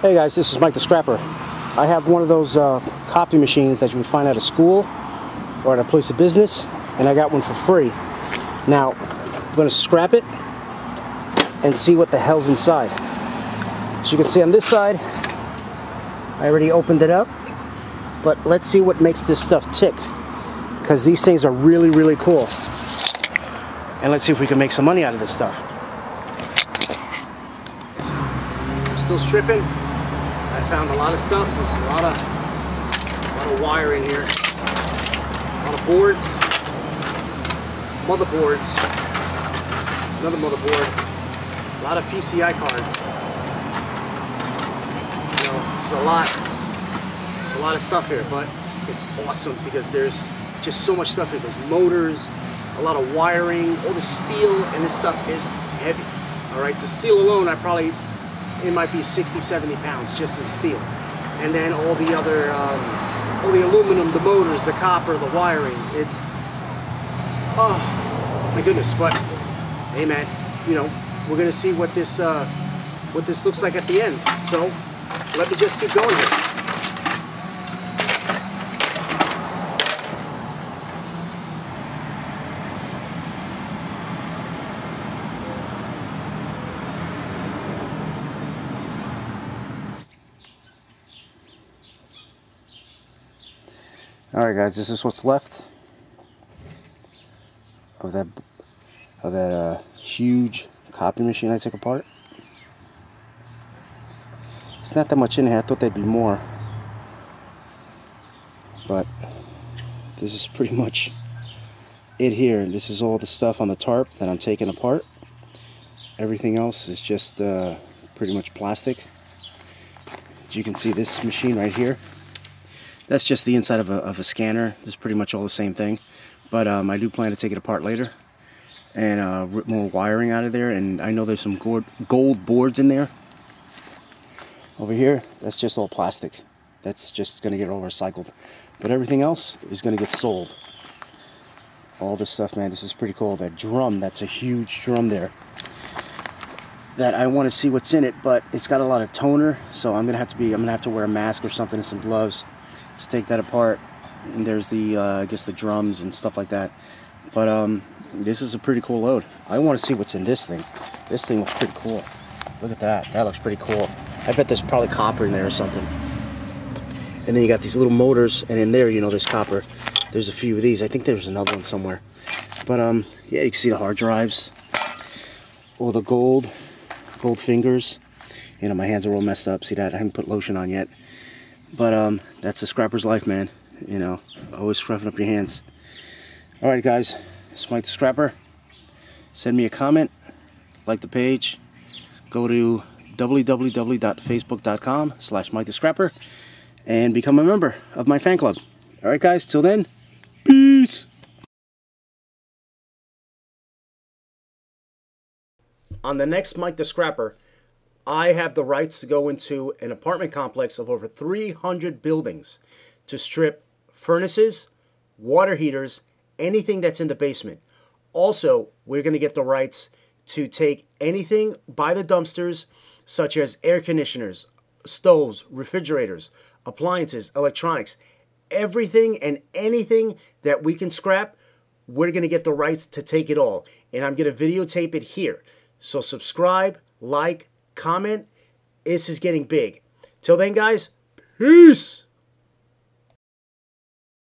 Hey guys, this is Mike the Scrapper. I have one of those uh, copy machines that you would find at a school or at a place of business, and I got one for free. Now, I'm going to scrap it and see what the hell's inside. As you can see on this side, I already opened it up, but let's see what makes this stuff tick, because these things are really, really cool. And let's see if we can make some money out of this stuff. Still stripping. I found a lot of stuff. There's a lot of, a lot of wiring here. A lot of boards, motherboards, another motherboard, a lot of PCI cards. You know, there's a lot, there's a lot of stuff here, but it's awesome because there's just so much stuff here. There's motors, a lot of wiring, all the steel, and this stuff is heavy. All right, the steel alone, I probably it might be 60, 70 pounds just in steel. And then all the other, um, all the aluminum, the motors, the copper, the wiring, it's, oh my goodness. But hey man, you know, we're gonna see what this, uh, what this looks like at the end. So let me just keep going here. Alright guys, this is what's left of that of that uh, huge copy machine I took apart. It's not that much in here, I thought there'd be more. But this is pretty much it here. This is all the stuff on the tarp that I'm taking apart. Everything else is just uh, pretty much plastic. As you can see this machine right here that's just the inside of a, of a scanner. It's pretty much all the same thing. But um, I do plan to take it apart later and uh, rip more wiring out of there. And I know there's some gold, gold boards in there. Over here, that's just all plastic. That's just going to get all recycled. But everything else is going to get sold. All this stuff, man, this is pretty cool. That drum, that's a huge drum there. That I want to see what's in it, but it's got a lot of toner, so I'm gonna have to be, I'm gonna have to wear a mask or something and some gloves to take that apart. And there's the, uh, I guess the drums and stuff like that. But um, this is a pretty cool load. I want to see what's in this thing. This thing looks pretty cool. Look at that. That looks pretty cool. I bet there's probably copper in there or something. And then you got these little motors, and in there, you know, there's copper. There's a few of these. I think there's another one somewhere. But um, yeah, you can see the hard drives. All the gold, gold fingers. You know, my hands are all messed up. See that? I haven't put lotion on yet. But um, that's the scrapper's life, man. You know, always scruffing up your hands. All right, guys, it's Mike the Scrapper. Send me a comment, like the page, go to www.facebook.com slash Mike the Scrapper, and become a member of my fan club. All right, guys, till then, peace. On the next Mike the Scrapper, I have the rights to go into an apartment complex of over 300 buildings to strip furnaces, water heaters, anything that's in the basement. Also, we're going to get the rights to take anything by the dumpsters, such as air conditioners, stoves, refrigerators, appliances, electronics, everything and anything that we can scrap, we're going to get the rights to take it all. And I'm going to videotape it here. So subscribe, like, comment. This is getting big. Till then, guys, peace.